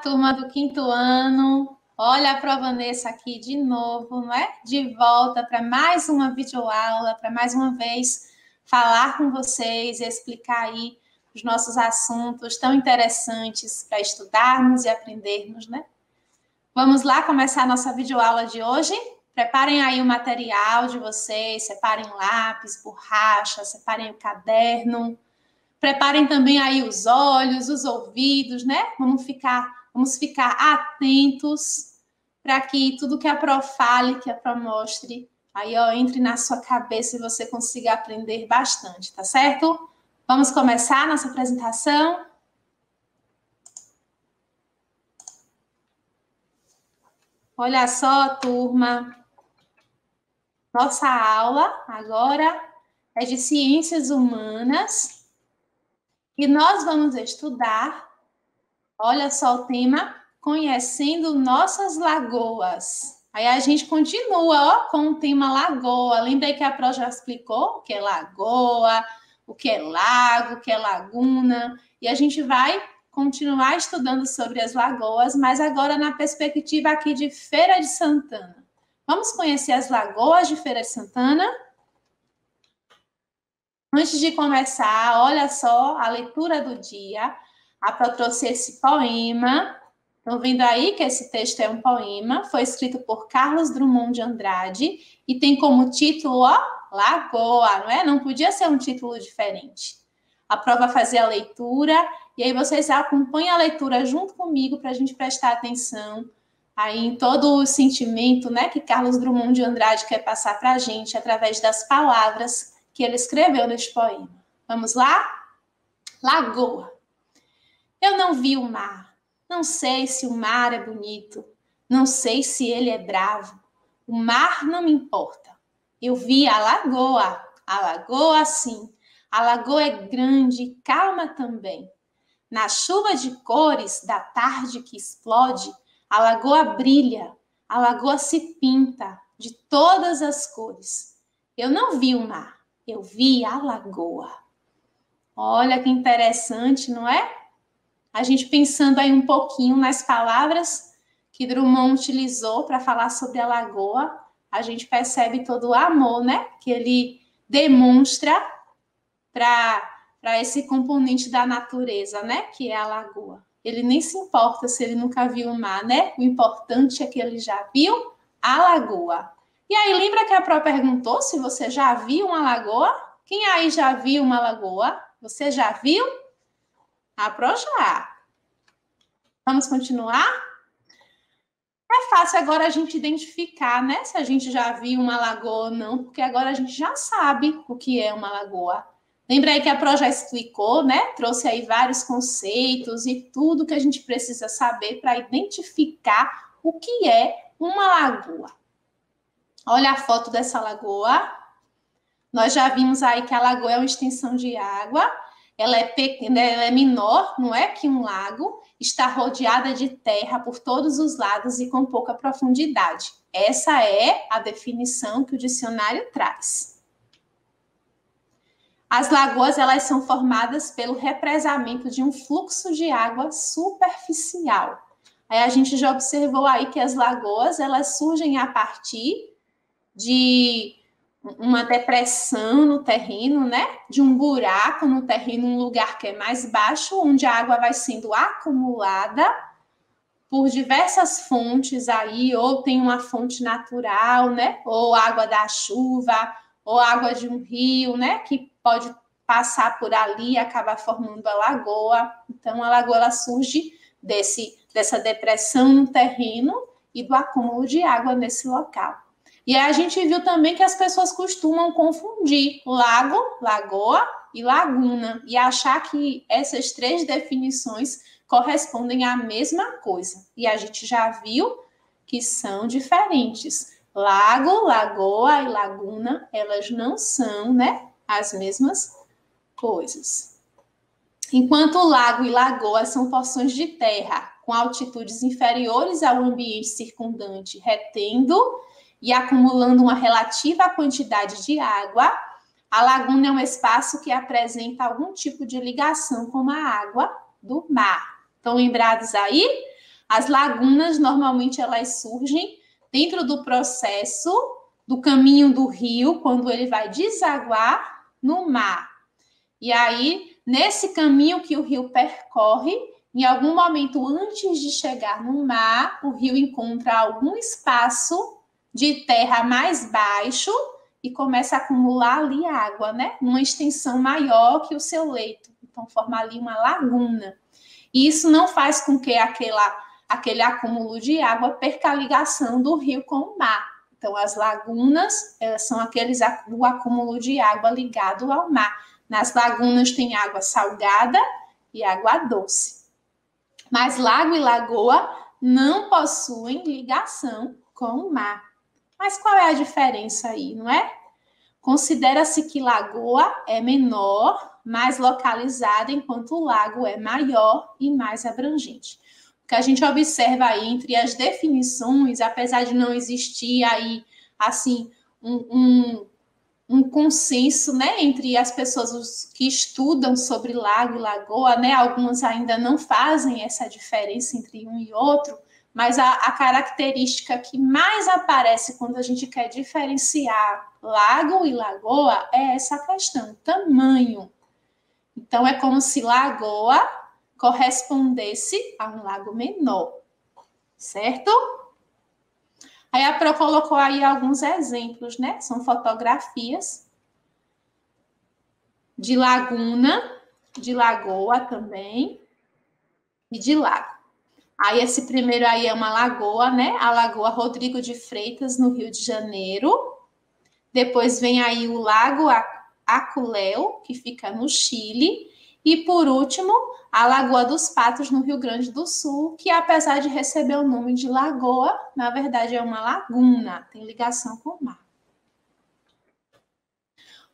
turma do quinto ano. Olha a Provanessa aqui de novo, não é? De volta para mais uma videoaula, para mais uma vez falar com vocês e explicar aí os nossos assuntos tão interessantes para estudarmos e aprendermos, né? Vamos lá começar a nossa videoaula de hoje? Preparem aí o material de vocês, separem lápis, borracha, separem o caderno. Preparem também aí os olhos, os ouvidos, né? Vamos ficar, vamos ficar atentos para que tudo que a Pro fale, que a Pro mostre, aí ó, entre na sua cabeça e você consiga aprender bastante, tá certo? Vamos começar nossa apresentação? Olha só, turma. Nossa aula agora é de ciências humanas e nós vamos estudar, olha só o tema, conhecendo nossas lagoas. Aí a gente continua ó, com o tema lagoa. Lembrei que a Pro já explicou o que é lagoa, o que é lago, o que é laguna. E a gente vai continuar estudando sobre as lagoas, mas agora na perspectiva aqui de Feira de Santana. Vamos conhecer as lagoas de Feira de Santana? Antes de começar, olha só a leitura do dia. A Pro trouxe esse poema. Estão vendo aí que esse texto é um poema, foi escrito por Carlos Drummond de Andrade e tem como título, ó, Lagoa, não é? Não podia ser um título diferente. A prova fazer a leitura e aí vocês acompanham a leitura junto comigo para a gente prestar atenção aí em todo o sentimento, né, que Carlos Drummond de Andrade quer passar para a gente através das palavras que ele escreveu neste poema. Vamos lá? Lagoa. Eu não vi o mar. Não sei se o mar é bonito. Não sei se ele é bravo. O mar não me importa. Eu vi a lagoa. A lagoa, sim. A lagoa é grande e calma também. Na chuva de cores da tarde que explode, a lagoa brilha, a lagoa se pinta de todas as cores. Eu não vi o mar, eu vi a lagoa. Olha que interessante, não é? A gente pensando aí um pouquinho nas palavras que Drummond utilizou para falar sobre a lagoa, a gente percebe todo o amor, né? Que ele demonstra para esse componente da natureza, né? Que é a lagoa. Ele nem se importa se ele nunca viu o mar, né? O importante é que ele já viu a lagoa. E aí, lembra que a Pro perguntou se você já viu uma lagoa? Quem aí já viu uma lagoa? Você já viu? A. Vamos continuar? É fácil agora a gente identificar, né? Se a gente já viu uma lagoa ou não, porque agora a gente já sabe o que é uma lagoa. Lembra aí que a Pro já explicou, né? Trouxe aí vários conceitos e tudo que a gente precisa saber para identificar o que é uma lagoa. Olha a foto dessa lagoa. Nós já vimos aí que a lagoa é uma extensão de água. Ela é pequena, né, ela é menor, não é que um lago, está rodeada de terra por todos os lados e com pouca profundidade. Essa é a definição que o dicionário traz. As lagoas elas são formadas pelo represamento de um fluxo de água superficial. Aí a gente já observou aí que as lagoas elas surgem a partir de uma depressão no terreno, né? De um buraco no terreno, um lugar que é mais baixo, onde a água vai sendo acumulada por diversas fontes aí, ou tem uma fonte natural, né? Ou água da chuva, ou água de um rio, né? Que pode passar por ali e acabar formando a lagoa. Então, a lagoa ela surge desse, dessa depressão no terreno e do acúmulo de água nesse local. E a gente viu também que as pessoas costumam confundir lago, lagoa e laguna e achar que essas três definições correspondem à mesma coisa. E a gente já viu que são diferentes. Lago, lagoa e laguna, elas não são, né, as mesmas coisas. Enquanto lago e lagoa são porções de terra com altitudes inferiores ao ambiente circundante, retendo e acumulando uma relativa quantidade de água, a laguna é um espaço que apresenta algum tipo de ligação com a água do mar. Estão lembrados aí? As lagunas normalmente elas surgem dentro do processo do caminho do rio quando ele vai desaguar no mar. E aí, nesse caminho que o rio percorre, em algum momento antes de chegar no mar, o rio encontra algum espaço de terra mais baixo e começa a acumular ali água, né? Numa extensão maior que o seu leito. Então, forma ali uma laguna. E isso não faz com que aquela, aquele acúmulo de água perca a ligação do rio com o mar. Então, as lagunas são aqueles o acúmulo de água ligado ao mar. Nas lagunas tem água salgada e água doce. Mas lago e lagoa não possuem ligação com o mar. Mas qual é a diferença aí, não é? Considera-se que lagoa é menor, mais localizada, enquanto o lago é maior e mais abrangente. O que a gente observa aí entre as definições, apesar de não existir aí, assim, um, um, um consenso, né, entre as pessoas que estudam sobre lago e lagoa, né, algumas ainda não fazem essa diferença entre um e outro, mas a, a, característica que mais aparece quando a gente quer diferenciar lago e lagoa é essa questão, tamanho. Então, é como se lagoa correspondesse a um lago menor, certo? Aí a Pro colocou aí alguns exemplos, né? São fotografias de laguna, de lagoa também e de lago. Aí esse primeiro aí é uma lagoa, né? A Lagoa Rodrigo de Freitas, no Rio de Janeiro. Depois vem aí o Lago Aculéu, que fica no Chile. E por último, a Lagoa dos Patos, no Rio Grande do Sul, que apesar de receber o nome de lagoa, na verdade é uma laguna, tem ligação com o mar.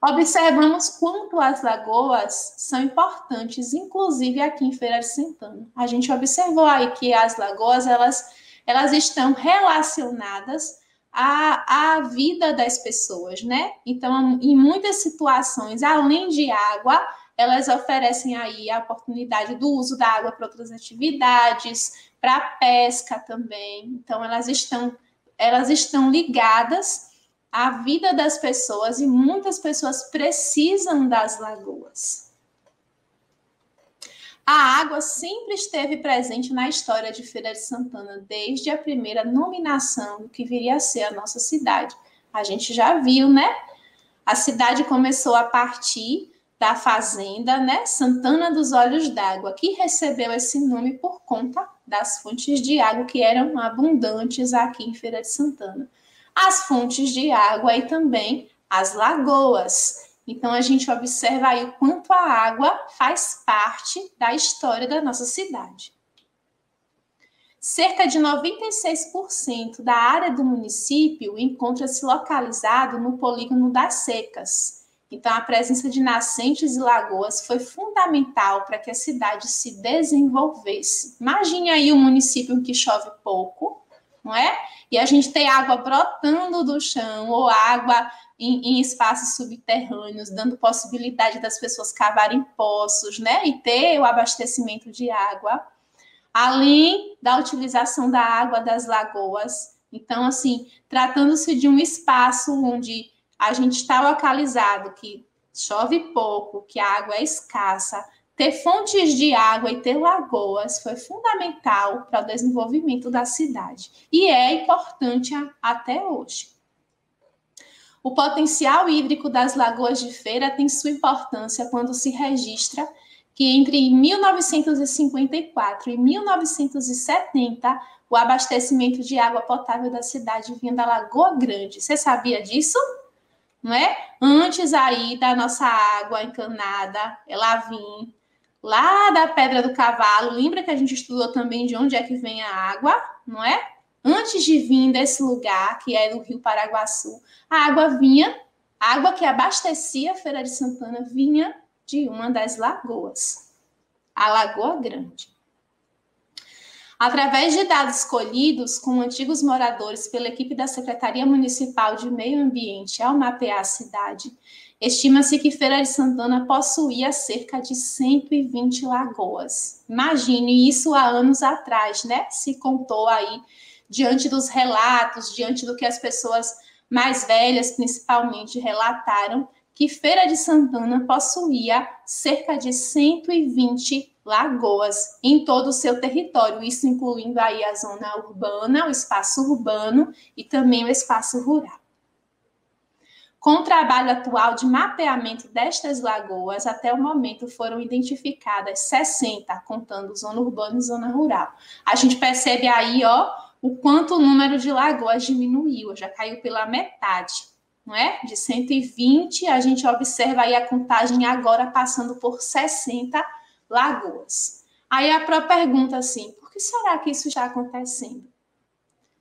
Observamos quanto as lagoas são importantes, inclusive aqui em Feira de Santana. A gente observou aí que as lagoas elas, elas estão relacionadas à, à vida das pessoas, né? Então, em muitas situações, além de água, elas oferecem aí a oportunidade do uso da água para outras atividades, para pesca também. Então, elas estão, elas estão ligadas a vida das pessoas e muitas pessoas precisam das lagoas. A água sempre esteve presente na história de Feira de Santana, desde a primeira nominação do que viria a ser a nossa cidade. A gente já viu, né? A cidade começou a partir da fazenda, né, Santana dos Olhos d'Água, que recebeu esse nome por conta das fontes de água que eram abundantes aqui em Feira de Santana as fontes de água e também as lagoas. Então a gente observa aí o quanto a água faz parte da história da nossa cidade. Cerca de 96% da área do município encontra-se localizado no polígono das secas. Então, a presença de nascentes e lagoas foi fundamental para que a cidade se desenvolvesse. Imagine aí um município que chove pouco, não é? E a gente tem água brotando do chão ou água em, em, espaços subterrâneos, dando possibilidade das pessoas cavarem poços, né? E ter o abastecimento de água, além da utilização da água das lagoas. Então, assim, tratando-se de um espaço onde a gente está localizado, que chove pouco, que a água é escassa, ter fontes de água e ter lagoas foi fundamental para o desenvolvimento da cidade e é importante até hoje. O potencial hídrico das lagoas de Feira tem sua importância quando se registra que entre 1954 e 1970 o abastecimento de água potável da cidade vinha da Lagoa Grande. Você sabia disso? Não é? Antes aí da nossa água encanada, ela vinha lá da Pedra do Cavalo. Lembra que a gente estudou também de onde é que vem a água, não é? Antes de vir desse lugar, que é do Rio Paraguaçu, a água vinha, a água que abastecia a Feira de Santana vinha de uma das lagoas, a Lagoa Grande. Através de dados colhidos com antigos moradores pela equipe da Secretaria Municipal de Meio Ambiente ao mapear a cidade, Estima-se que Feira de Santana possuía cerca de 120 lagoas. Imagine isso há anos atrás, né? Se contou aí, diante dos relatos, diante do que as pessoas mais velhas, principalmente, relataram, que Feira de Santana possuía cerca de 120 lagoas em todo o seu território, isso incluindo aí a zona urbana, o espaço urbano e também o espaço rural. Com o trabalho atual de mapeamento destas lagoas, até o momento foram identificadas 60, contando zona urbana e zona rural. A gente percebe aí, ó, o quanto o número de lagoas diminuiu, já caiu pela metade, não é? De 120, a gente observa aí a contagem agora passando por 60 lagoas. Aí a própria pergunta assim, por que será que isso está acontecendo?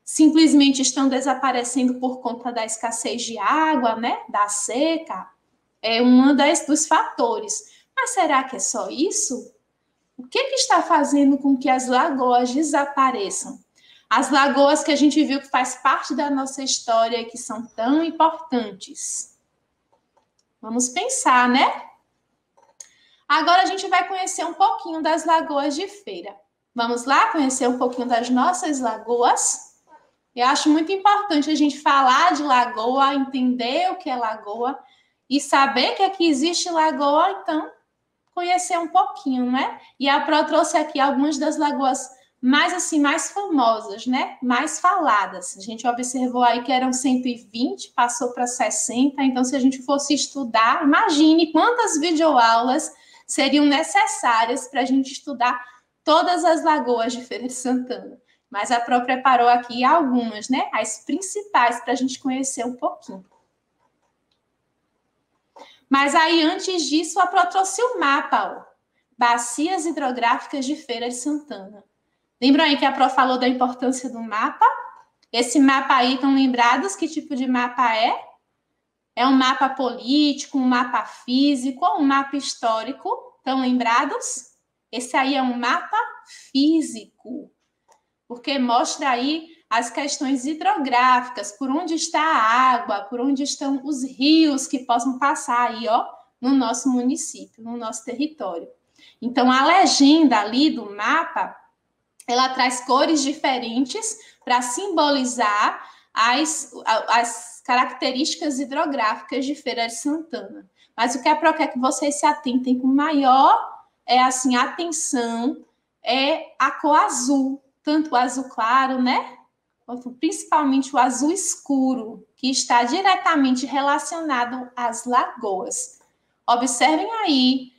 Simplesmente estão desaparecendo por conta da escassez de água, né? Da seca, é um dos fatores. Mas será que é só isso? O que, que está fazendo com que as lagoas desapareçam? As lagoas que a gente viu que faz parte da nossa história e que são tão importantes. Vamos pensar, né? Agora a gente vai conhecer um pouquinho das lagoas de feira. Vamos lá conhecer um pouquinho das nossas lagoas? Eu acho muito importante a gente falar de lagoa, entender o que é lagoa e saber que aqui existe lagoa, então conhecer um pouquinho, né? E a Pro trouxe aqui algumas das lagoas mais assim, mais famosas, né? Mais faladas. A gente observou aí que eram 120, passou para 60. Então, se a gente fosse estudar, imagine quantas videoaulas seriam necessárias para a gente estudar todas as lagoas de Feira de Santana. Mas a própria preparou aqui algumas, né? As principais para a gente conhecer um pouquinho. Mas aí, antes disso, a Pro trouxe o mapa, ó. Bacias hidrográficas de Feira de Santana. Lembram aí que a Pro falou da importância do mapa? Esse mapa aí, estão lembrados que tipo de mapa é? É um mapa político, um mapa físico ou um mapa histórico? Estão lembrados? Esse aí é um mapa físico, porque mostra aí as questões hidrográficas, por onde está a água, por onde estão os rios que possam passar aí, ó, no nosso município, no nosso território. Então, a legenda ali do mapa, ela traz cores diferentes para simbolizar as, as características hidrográficas de Feira de Santana. Mas o que a Pro quer que vocês se atentem com maior é assim atenção é a cor azul, tanto o azul claro, né? Quanto principalmente o azul escuro, que está diretamente relacionado às lagoas. Observem aí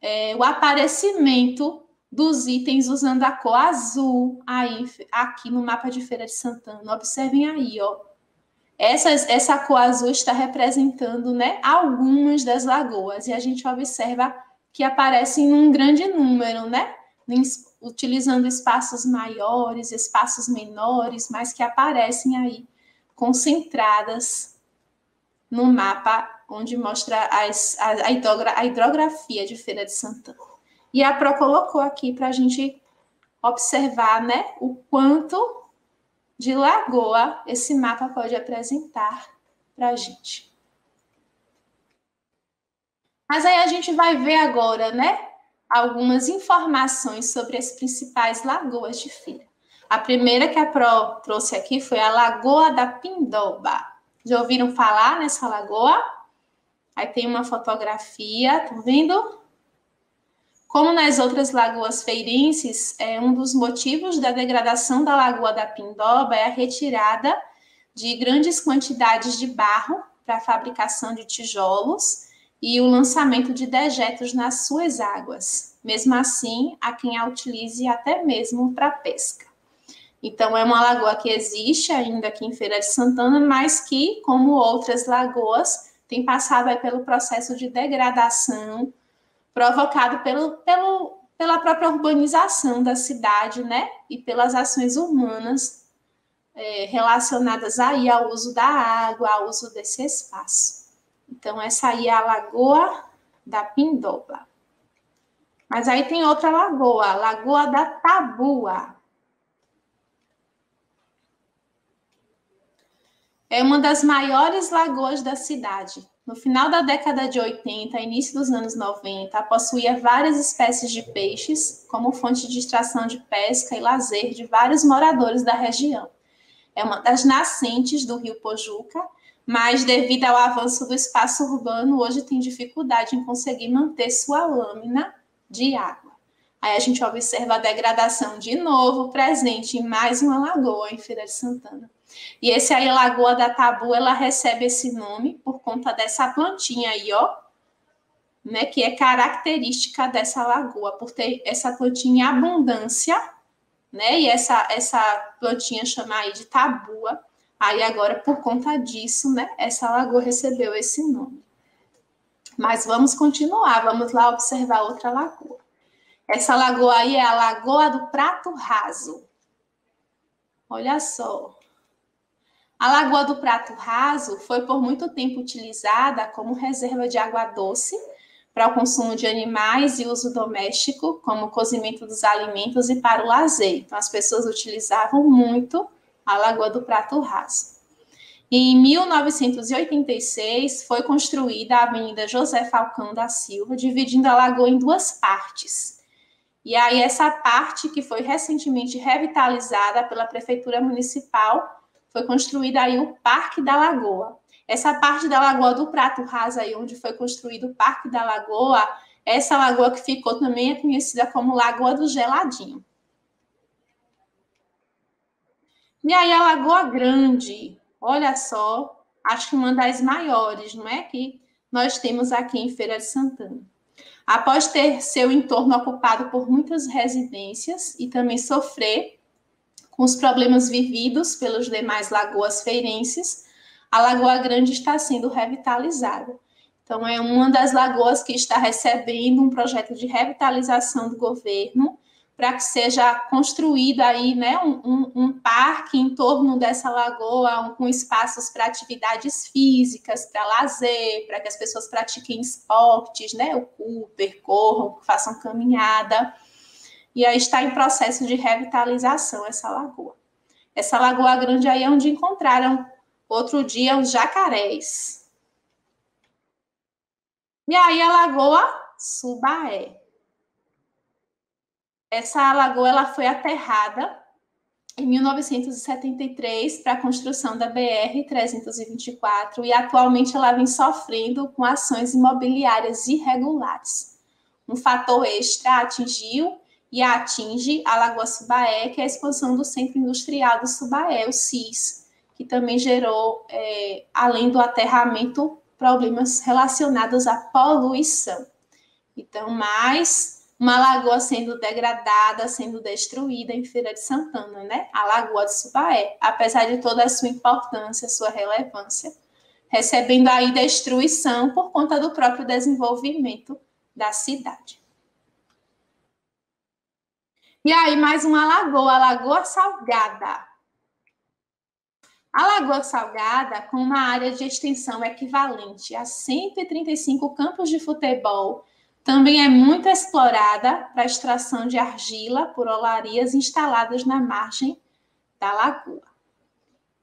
é, o aparecimento dos itens usando a cor azul aí aqui no mapa de Feira de Santana. Observem aí, ó, essa, essa cor azul está representando né, algumas das lagoas, e a gente observa que aparecem num grande número, né? Utilizando espaços maiores, espaços menores, mas que aparecem aí concentradas no mapa onde mostra as, a, a, hidrografia de Feira de Santana. E a Pro colocou aqui para a gente observar né, o quanto de lagoa esse mapa pode apresentar para a gente. Mas aí a gente vai ver agora, né, algumas informações sobre as principais lagoas de Feira. A primeira que a Pro trouxe aqui foi a Lagoa da Pindoba. Já ouviram falar nessa lagoa? Aí tem uma fotografia, tá vendo? Como nas outras lagoas feirenses, é, um dos motivos da degradação da Lagoa da Pindoba é a retirada de grandes quantidades de barro para a fabricação de tijolos e o lançamento de dejetos nas suas águas. Mesmo assim, há quem a utilize até mesmo para pesca. Então, é uma lagoa que existe ainda aqui em Feira de Santana, mas que, como outras lagoas, tem passado pelo processo de degradação provocado pelo, pelo, pela própria urbanização da cidade, né? E pelas ações humanas é, relacionadas aí ao uso da água, ao uso desse espaço. Então, essa aí é a Lagoa da Pindoba. Mas aí tem outra lagoa, Lagoa da Tabua. É uma das maiores lagoas da cidade no final da década de 80, início dos anos 90, possuía várias espécies de peixes como fonte de extração de pesca e lazer de vários moradores da região. É uma das nascentes do rio Pojuca, mas devido ao avanço do espaço urbano, hoje tem dificuldade em conseguir manter sua lâmina de água. Aí a gente observa a degradação de novo presente em mais uma lagoa em Feira de Santana. E esse aí, Lagoa da Tabu, ela recebe esse nome por conta dessa plantinha aí, ó, né, que é característica dessa lagoa, por ter essa plantinha em abundância, né, e essa, essa plantinha chama aí de tabua, aí agora, por conta disso, né, essa lagoa recebeu esse nome. Mas vamos continuar, vamos lá observar outra lagoa. Essa lagoa aí é a Lagoa do Prato Raso. Olha só, a Lagoa do Prato Raso foi por muito tempo utilizada como reserva de água doce para o consumo de animais e uso doméstico, como cozimento dos alimentos e para o lazer. Então, as pessoas utilizavam muito a Lagoa do Prato Raso. Em 1986, foi construída a Avenida José Falcão da Silva, dividindo a lagoa em duas partes. E aí, essa parte que foi recentemente revitalizada pela Prefeitura Municipal foi construído aí o Parque da Lagoa. Essa parte da Lagoa do Prato Raso aí, onde foi construído o Parque da Lagoa, essa lagoa que ficou também é conhecida como Lagoa do Geladinho. E aí a Lagoa Grande, olha só, acho que uma das maiores, não é? Que nós temos aqui em Feira de Santana. Após ter seu entorno ocupado por muitas residências e também sofrer com os problemas vividos pelos demais lagoas feirenses, a Lagoa Grande está sendo revitalizada. Então, é uma das lagoas que está recebendo um projeto de revitalização do governo para que seja construído aí, né, um, um, um, parque em torno dessa lagoa, um, com espaços para atividades físicas, para lazer, para que as pessoas pratiquem esportes, né, o Cooper, corram, façam caminhada e aí está em processo de revitalização essa lagoa. Essa lagoa grande aí é onde encontraram outro dia os jacarés. E aí a lagoa Subaé. Essa lagoa ela foi aterrada em 1973 para a construção da BR 324 e atualmente ela vem sofrendo com ações imobiliárias irregulares. Um fator extra atingiu e atinge a Lagoa Subaé, que é a expansão do Centro Industrial do Subaé, o CIS, que também gerou, é, além do aterramento, problemas relacionados à poluição. Então, mais uma lagoa sendo degradada, sendo destruída em Feira de Santana, né? A Lagoa de Subaé, apesar de toda a sua importância, sua relevância, recebendo aí destruição por conta do próprio desenvolvimento da cidade. E aí, mais uma lagoa, a Lagoa Salgada. A Lagoa Salgada, com uma área de extensão equivalente a 135 campos de futebol, também é muito explorada para extração de argila por olarias instaladas na margem da lagoa.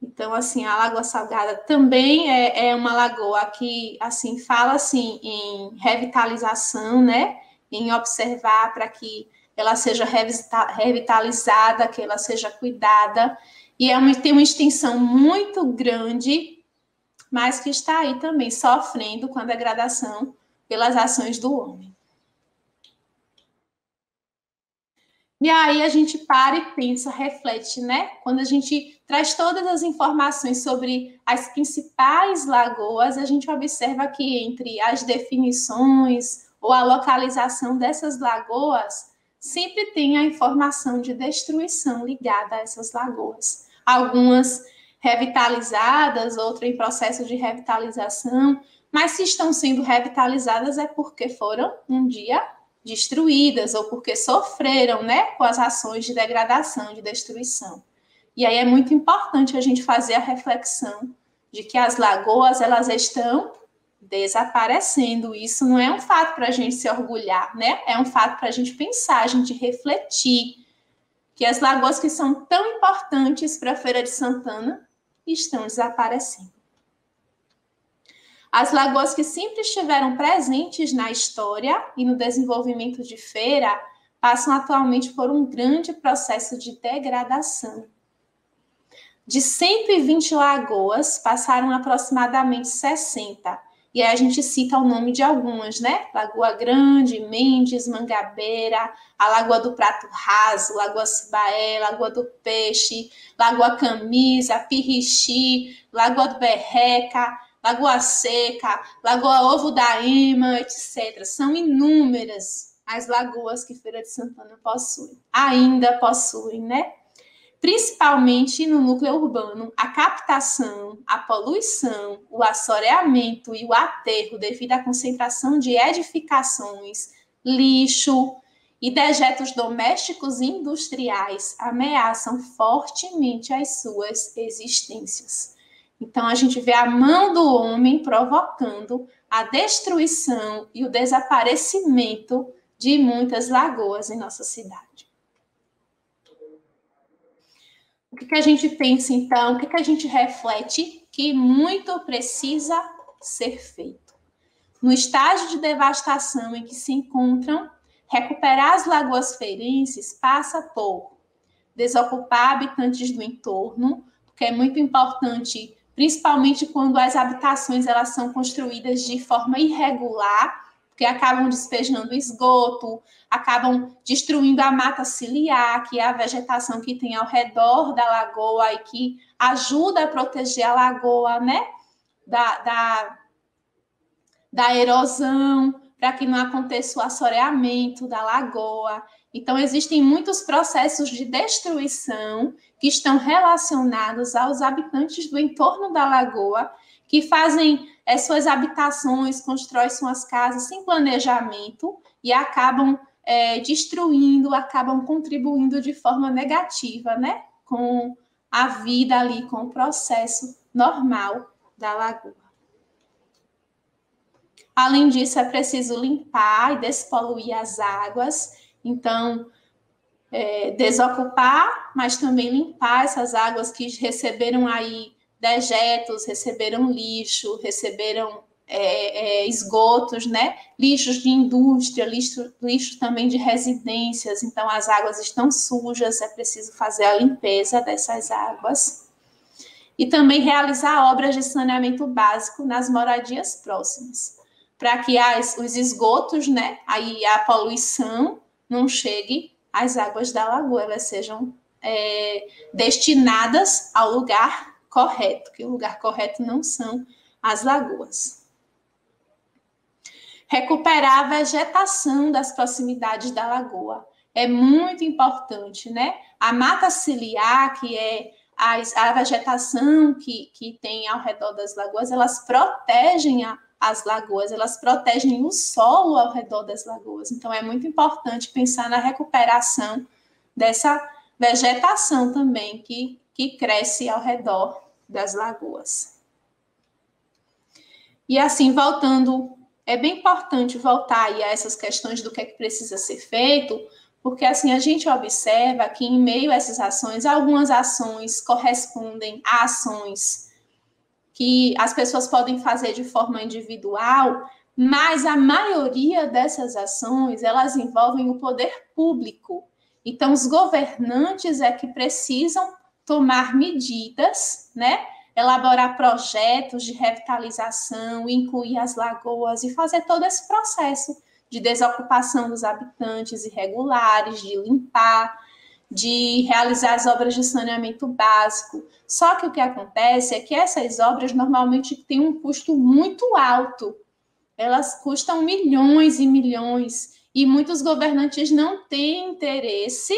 Então, assim, a Lagoa Salgada também é, é uma lagoa que, assim, fala, assim, em revitalização, né? Em observar para que ela seja revitalizada, que ela seja cuidada. E é uma, tem uma extensão muito grande, mas que está aí também sofrendo com a degradação pelas ações do homem. E aí a gente para e pensa, reflete, né? Quando a gente traz todas as informações sobre as principais lagoas, a gente observa que entre as definições ou a localização dessas lagoas, sempre tem a informação de destruição ligada a essas lagoas. Algumas revitalizadas, outras em processo de revitalização, mas se estão sendo revitalizadas é porque foram um dia destruídas ou porque sofreram, né, com as ações de degradação, de destruição. E aí é muito importante a gente fazer a reflexão de que as lagoas elas estão desaparecendo. Isso não é um fato para a gente se orgulhar, né? É um fato para a gente pensar, a gente refletir que as lagoas que são tão importantes para a Feira de Santana estão desaparecendo. As lagoas que sempre estiveram presentes na história e no desenvolvimento de feira passam atualmente por um grande processo de degradação. De 120 lagoas, passaram aproximadamente 60. E aí a gente cita o nome de algumas, né? Lagoa Grande, Mendes, Mangabeira, a Lagoa do Prato Raso, Lagoa Cibaé, Lagoa do Peixe, Lagoa Camisa, Pirixi, Lagoa do Berreca, Lagoa Seca, Lagoa Ovo da Ema, etc. São inúmeras as lagoas que Feira de Santana possui. Ainda possuem, né? principalmente no núcleo urbano, a captação, a poluição, o assoreamento e o aterro devido à concentração de edificações, lixo e dejetos domésticos e industriais ameaçam fortemente as suas existências. Então, a gente vê a mão do homem provocando a destruição e o desaparecimento de muitas lagoas em nossa cidade. O que, que a gente pensa então? O que, que a gente reflete que muito precisa ser feito? No estágio de devastação em que se encontram, recuperar as lagoas feirenses passa por desocupar habitantes do entorno, porque é muito importante, principalmente quando as habitações elas são construídas de forma irregular, porque acabam despejando esgoto, acabam destruindo a mata ciliar, que é a vegetação que tem ao redor da lagoa e que ajuda a proteger a lagoa, né? Da, da, da erosão, para que não aconteça o assoreamento da lagoa. Então, existem muitos processos de destruição que estão relacionados aos habitantes do entorno da lagoa, que fazem é, suas habitações, constroem suas casas sem planejamento e acabam é, destruindo, acabam contribuindo de forma negativa, né? Com a vida ali, com o processo normal da lagoa. Além disso, é preciso limpar e despoluir as águas. Então, é, desocupar, mas também limpar essas águas que receberam aí dejetos, receberam lixo, receberam é, é, esgotos, né? Lixos de indústria, lixo, lixo também de residências. Então, as águas estão sujas, é preciso fazer a limpeza dessas águas. E também realizar obras de saneamento básico nas moradias próximas, para que as, os esgotos, né? Aí a poluição não chegue às águas da lagoa, elas sejam é, destinadas ao lugar correto, que o lugar correto não são as lagoas. Recuperar a vegetação das proximidades da lagoa. É muito importante, né? A mata ciliar, que é a, a vegetação que, que tem ao redor das lagoas, elas protegem a, as lagoas, elas protegem o solo ao redor das lagoas. Então, é muito importante pensar na recuperação dessa vegetação também que, que cresce ao redor das lagoas. E assim, voltando, é bem importante voltar a essas questões do que é que precisa ser feito, porque assim a gente observa que em meio a essas ações, algumas ações correspondem a ações que as pessoas podem fazer de forma individual, mas a maioria dessas ações, elas envolvem o poder público. Então os governantes é que precisam tomar medidas, né? Elaborar projetos de revitalização, incluir as lagoas e fazer todo esse processo de desocupação dos habitantes irregulares, de limpar, de realizar as obras de saneamento básico. Só que o que acontece é que essas obras normalmente têm um custo muito alto. Elas custam milhões e milhões e muitos governantes não têm interesse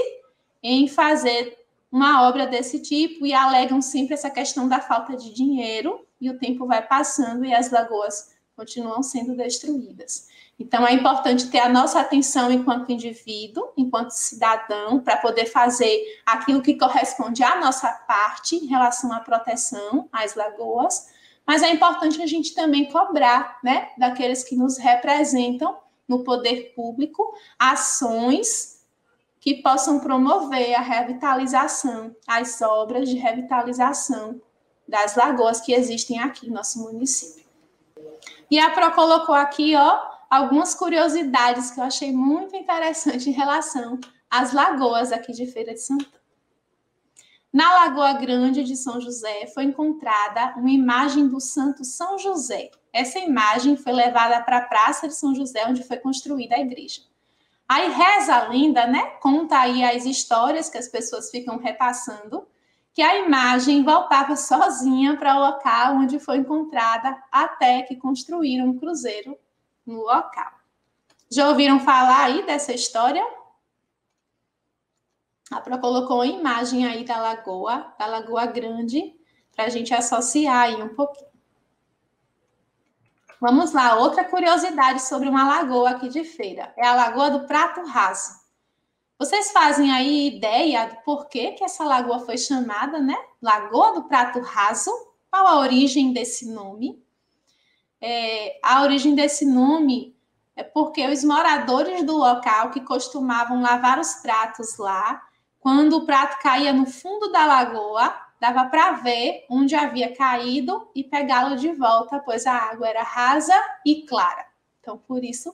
em fazer uma obra desse tipo e alegam sempre essa questão da falta de dinheiro, e o tempo vai passando e as lagoas continuam sendo destruídas. Então, é importante ter a nossa atenção enquanto indivíduo, enquanto cidadão, para poder fazer aquilo que corresponde à nossa parte em relação à proteção às lagoas, mas é importante a gente também cobrar, né, daqueles que nos representam no poder público, ações que possam promover a revitalização, as obras de revitalização das lagoas que existem aqui no nosso município. E a Pro colocou aqui, ó, algumas curiosidades que eu achei muito interessante em relação às lagoas aqui de Feira de Santana. Na Lagoa Grande de São José foi encontrada uma imagem do santo São José. Essa imagem foi levada para a Praça de São José, onde foi construída a igreja. Aí reza a lenda, né? Conta aí as histórias que as pessoas ficam repassando, que a imagem voltava sozinha para o local onde foi encontrada até que construíram um cruzeiro no local. Já ouviram falar aí dessa história? A Pro colocou uma imagem aí da lagoa, da Lagoa Grande, para a gente associar aí um pouquinho. Vamos lá, outra curiosidade sobre uma lagoa aqui de feira. É a Lagoa do Prato Raso. Vocês fazem aí ideia do porquê que essa lagoa foi chamada, né? Lagoa do Prato Raso? Qual a origem desse nome? É, a origem desse nome é porque os moradores do local que costumavam lavar os pratos lá quando o prato caía no fundo da lagoa, dava para ver onde havia caído e pegá-lo de volta, pois a água era rasa e clara. Então, por isso,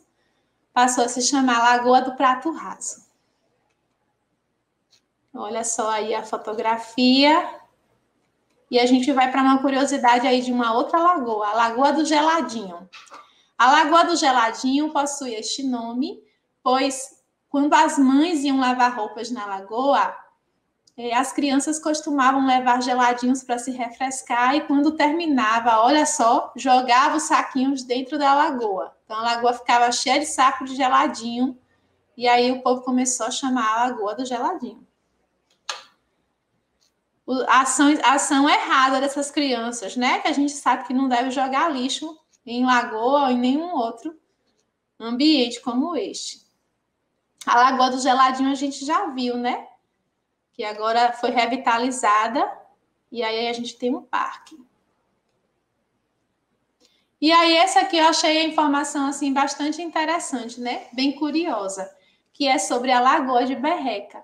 passou a se chamar Lagoa do Prato Raso. Olha só aí a fotografia. E a gente vai para uma curiosidade aí de uma outra lagoa, a Lagoa do Geladinho. A Lagoa do Geladinho possui este nome, pois quando as mães iam lavar roupas na lagoa, eh, as crianças costumavam levar geladinhos para se refrescar e quando terminava, olha só, jogava os saquinhos dentro da lagoa. Então a lagoa ficava cheia de saco de geladinho e aí o povo começou a chamar a lagoa do geladinho. A ação, a ação errada dessas crianças, né? Que a gente sabe que não deve jogar lixo em lagoa ou em nenhum outro ambiente como este. A Lagoa do Geladinho a gente já viu, né? Que agora foi revitalizada e aí a gente tem um parque. E aí essa aqui eu achei a informação assim bastante interessante, né? Bem curiosa, que é sobre a Lagoa de Berreca.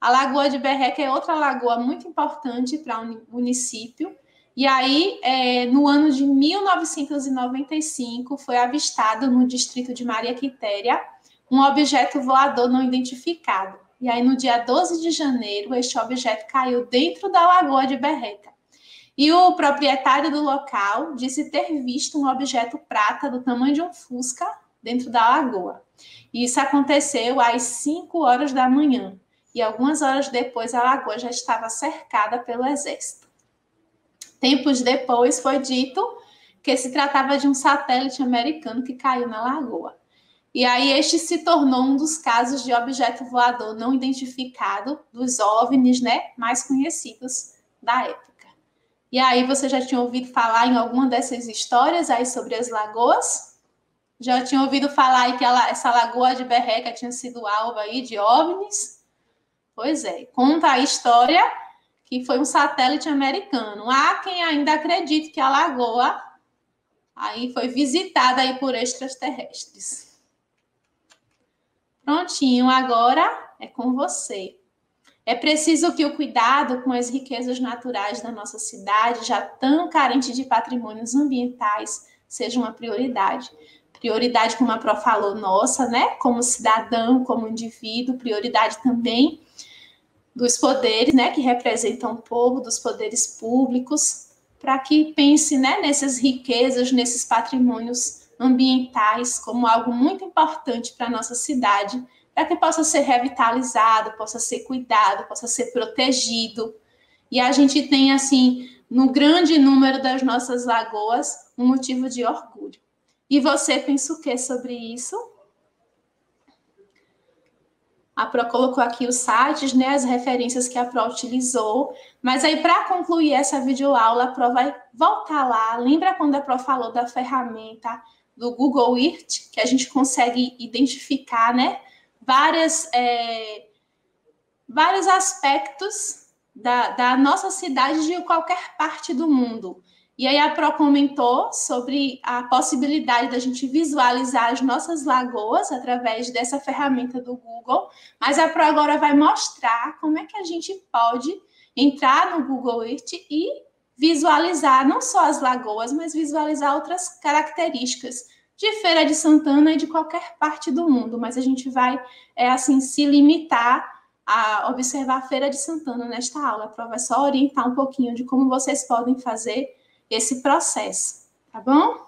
A Lagoa de Berreca é outra lagoa muito importante para o município. E aí, é, no ano de 1995, foi avistado no distrito de Maria Quitéria um objeto voador não identificado. E aí, no dia 12 de janeiro, este objeto caiu dentro da lagoa de Berreca. E o proprietário do local disse ter visto um objeto prata do tamanho de um fusca dentro da lagoa. E isso aconteceu às 5 horas da manhã. E algumas horas depois, a lagoa já estava cercada pelo exército. Tempos depois, foi dito que se tratava de um satélite americano que caiu na lagoa. E aí este se tornou um dos casos de objeto voador não identificado dos OVNIs, né, mais conhecidos da época. E aí você já tinha ouvido falar em alguma dessas histórias aí sobre as lagoas? Já tinha ouvido falar aí que ela, essa lagoa de Berreca tinha sido alvo aí de OVNIs? Pois é, conta a história que foi um satélite americano. Há quem ainda acredite que a lagoa aí foi visitada aí por extraterrestres. Prontinho, agora é com você. É preciso que o cuidado com as riquezas naturais da nossa cidade, já tão carente de patrimônios ambientais, seja uma prioridade. Prioridade, como a Pro falou, nossa, né? Como cidadão, como indivíduo, prioridade também dos poderes, né, que representam o povo, dos poderes públicos, para que pense, né, nessas riquezas, nesses patrimônios ambientais como algo muito importante para a nossa cidade, para que possa ser revitalizado, possa ser cuidado, possa ser protegido. E a gente tem, assim, no grande número das nossas lagoas, um motivo de orgulho. E você pensa o que sobre isso? A Pro colocou aqui os sites, né, as referências que a Pro utilizou. Mas aí, para concluir essa videoaula, a Pro vai voltar lá. Lembra quando a Pro falou da ferramenta do Google Earth, que a gente consegue identificar né, várias, é, vários aspectos da, da nossa cidade de qualquer parte do mundo. E aí a Pro comentou sobre a possibilidade da gente visualizar as nossas lagoas através dessa ferramenta do Google, mas a Pro agora vai mostrar como é que a gente pode entrar no Google Earth e visualizar não só as lagoas, mas visualizar outras características de Feira de Santana e de qualquer parte do mundo. Mas a gente vai, é, assim, se limitar a observar a Feira de Santana nesta aula. A prova é só orientar um pouquinho de como vocês podem fazer esse processo, tá bom?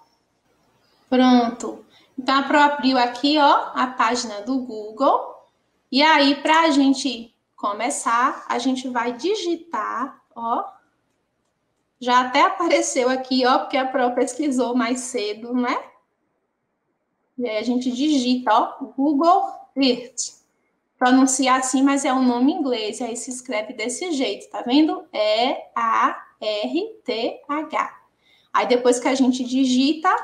Pronto. Então, a Pro abriu aqui, ó, a página do Google. E aí, para a gente começar, a gente vai digitar, ó. Já até apareceu aqui, ó, porque a Pro pesquisou mais cedo, né? E aí a gente digita, ó, Google Earth. Pronuncia assim, mas é um nome inglês, e aí se escreve desse jeito, tá vendo? E-A-R-T-H. Aí depois que a gente digita,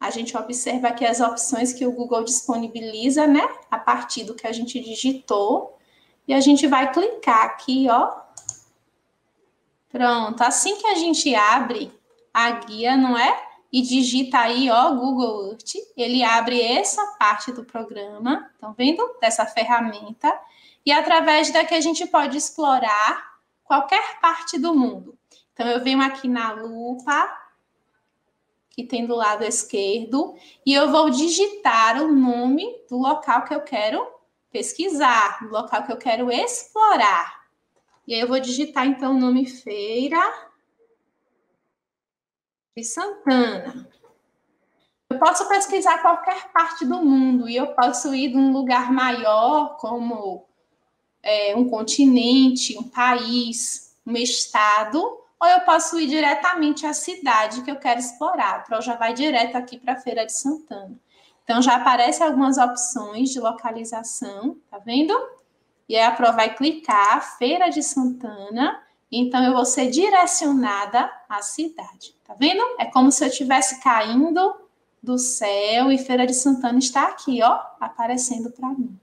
a gente observa aqui as opções que o Google disponibiliza, né? A partir do que a gente digitou. E a gente vai clicar aqui, ó. Pronto. Assim que a gente abre a guia, não é? E digita aí, ó, Google Earth, ele abre essa parte do programa, estão vendo? Dessa ferramenta. E através daqui a gente pode explorar qualquer parte do mundo. Então, eu venho aqui na lupa, que tem do lado esquerdo, e eu vou digitar o nome do local que eu quero pesquisar, do local que eu quero explorar. E aí eu vou digitar então o nome Feira de Santana. Eu posso pesquisar qualquer parte do mundo e eu posso ir de um lugar maior, como é, um continente, um país, um estado, ou eu posso ir diretamente à cidade que eu quero explorar. Pro já vai direto aqui para a Feira de Santana. Então já aparecem algumas opções de localização, tá vendo? E aí a Pro vai clicar Feira de Santana, então eu vou ser direcionada à cidade. Tá vendo? É como se eu estivesse caindo do céu e Feira de Santana está aqui, ó, aparecendo para mim.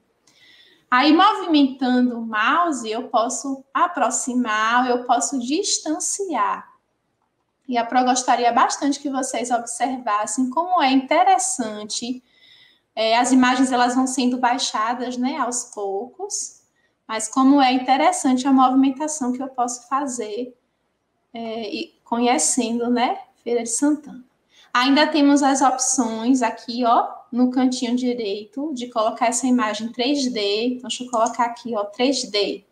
Aí, movimentando o mouse, eu posso aproximar, eu posso distanciar. E a Pro gostaria bastante que vocês observassem como é interessante. É, as imagens elas vão sendo baixadas, né, aos poucos, mas como é interessante a movimentação que eu posso fazer é, e conhecendo, né, Feira de Santana. Ainda temos as opções aqui, ó, no cantinho direito de colocar essa imagem 3D. Então, deixa eu colocar aqui, ó, 3D.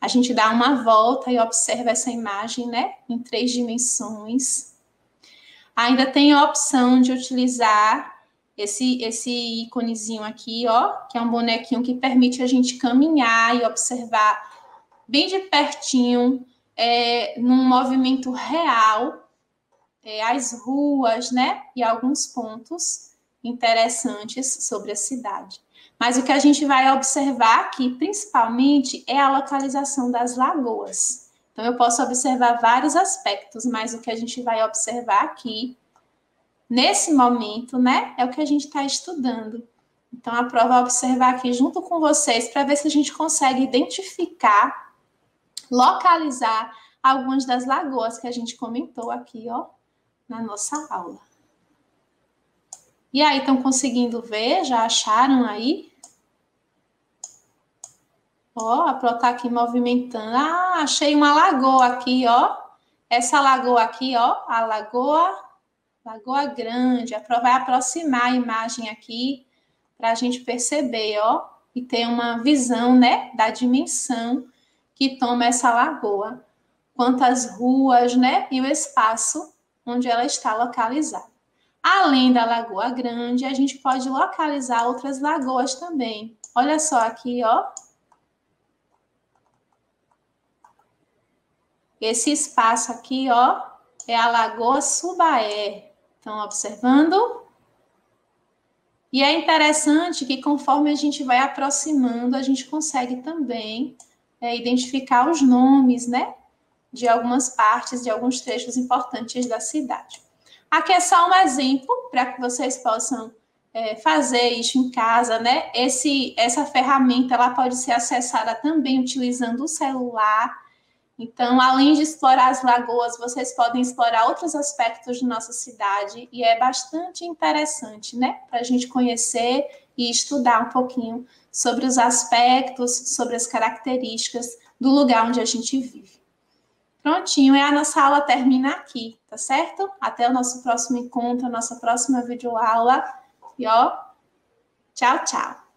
A gente dá uma volta e observa essa imagem, né, em três dimensões. Ainda tem a opção de utilizar esse, esse íconezinho aqui, ó, que é um bonequinho que permite a gente caminhar e observar bem de pertinho, é, num movimento real, é, as ruas, né, e alguns pontos interessantes sobre a cidade. Mas o que a gente vai observar aqui, principalmente, é a localização das lagoas. Então, eu posso observar vários aspectos, mas o que a gente vai observar aqui, nesse momento, né, é o que a gente está estudando. Então, a prova vai observar aqui junto com vocês para ver se a gente consegue identificar, localizar algumas das lagoas que a gente comentou aqui, ó, na nossa aula. E aí, estão conseguindo ver? Já acharam aí? Ó, a Pro tá aqui movimentando. Ah, achei uma lagoa aqui, ó. Essa lagoa aqui, ó, a lagoa, lagoa grande. A Pro vai aproximar a imagem aqui para a gente perceber, ó, e ter uma visão, né, da dimensão que toma essa lagoa. Quantas ruas, né, e o espaço onde ela está localizada. Além da Lagoa Grande, a gente pode localizar outras lagoas também. Olha só aqui, ó. Esse espaço aqui, ó, é a Lagoa Subaé. Estão observando? E é interessante que conforme a gente vai aproximando, a gente consegue também é, identificar os nomes, né? De algumas partes, de alguns trechos importantes da cidade. Aqui é só um exemplo para que vocês possam é, fazer isso em casa, né? Esse, essa ferramenta ela pode ser acessada também utilizando o celular. Então, além de explorar as lagoas, vocês podem explorar outros aspectos de nossa cidade e é bastante interessante, né? Para a gente conhecer e estudar um pouquinho sobre os aspectos, sobre as características do lugar onde a gente vive. Prontinho, e a nossa aula termina aqui, tá certo? Até o nosso próximo encontro, nossa próxima videoaula. E ó, tchau, tchau.